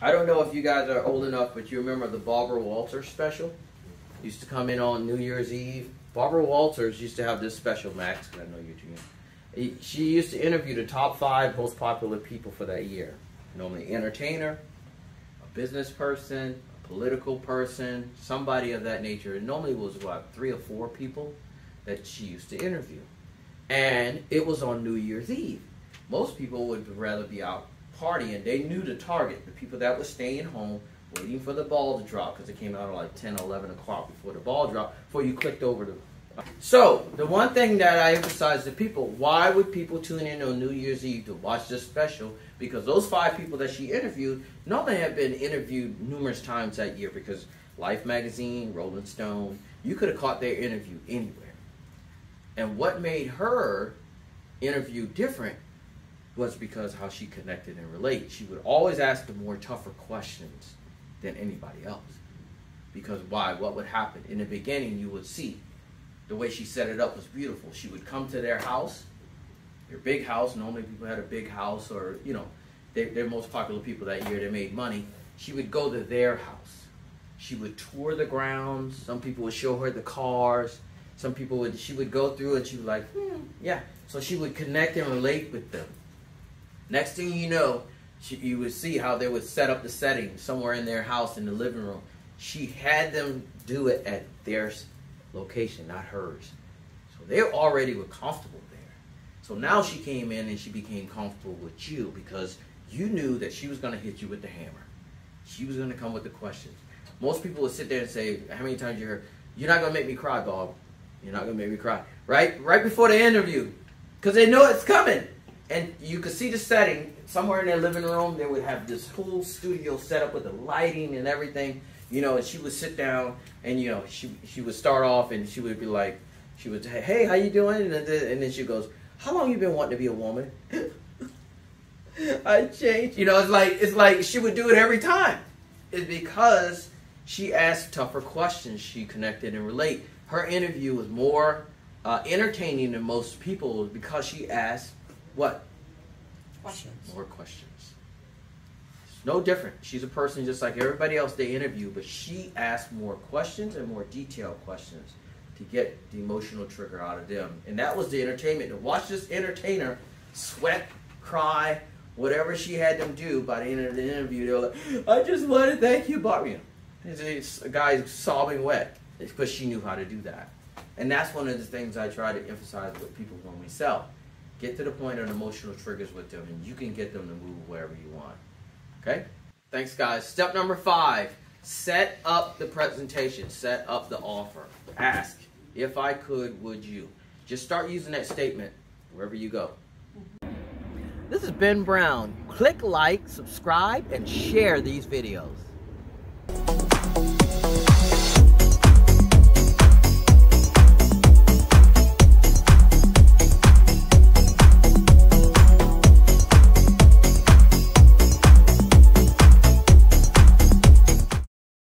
I don't know if you guys are old enough, but you remember the Barbara Walters special? Used to come in on New Year's Eve. Barbara Walters used to have this special, Max, 'cause I know you're too young. She used to interview the top five most popular people for that year. Normally, entertainer, a business person, a political person, somebody of that nature. It normally was what three or four people that she used to interview, and it was on New Year's Eve. Most people would rather be out partying. They knew the target, the people that were staying home, waiting for the ball to drop because it came out at like 10 or 11 o'clock before the ball dropped, before you clicked over the. So, the one thing that I emphasize to people, why would people tune in on New Year's Eve to watch this special? Because those five people that she interviewed normally have been interviewed numerous times that year because Life magazine, Rolling Stone, you could have caught their interview anywhere. And what made her interview different was because how she connected and related. She would always ask the more tougher questions than anybody else. Because why? What would happen? In the beginning, you would see the way she set it up was beautiful. She would come to their house, their big house. Normally, people had a big house, or you know, they, they're most popular people that year. They made money. She would go to their house. She would tour the grounds. Some people would show her the cars. Some people would. She would go through and she was like, hmm, yeah. So she would connect and relate with them. Next thing you know, she, you would see how they would set up the setting somewhere in their house in the living room. She had them do it at their location, not hers. So they already were comfortable there. So now she came in and she became comfortable with you because you knew that she was going to hit you with the hammer. She was going to come with the questions. Most people would sit there and say, "How many times you heard? You're not going to make me cry, Bob. You're not going to make me cry." Right, right before the interview, because they know it's coming and you could see the setting somewhere in their living room. They would have this whole studio set up with the lighting and everything, you know. And she would sit down, and you know, she she would start off, and she would be like, she would say, "Hey, how you doing?" And then, and then she goes, "How long you been wanting to be a woman?" I changed, you know. It's like it's like she would do it every time. It's because she asked tougher questions. She connected and relate. Her interview was more uh, entertaining than most people because she asked what? Questions. More questions. It's no different. She's a person just like everybody else they interview, but she asked more questions and more detailed questions to get the emotional trigger out of them. And that was the entertainment. To watch this entertainer sweat, cry, whatever she had them do by the end of the interview, they were like, I just want to thank you, Barbie. It's a guy sobbing wet because she knew how to do that. And that's one of the things I try to emphasize with people when we sell Get to the point of emotional triggers with them, and you can get them to move wherever you want. Okay? Thanks, guys. Step number five set up the presentation, set up the offer. Ask, if I could, would you? Just start using that statement wherever you go. This is Ben Brown. Click like, subscribe, and share these videos.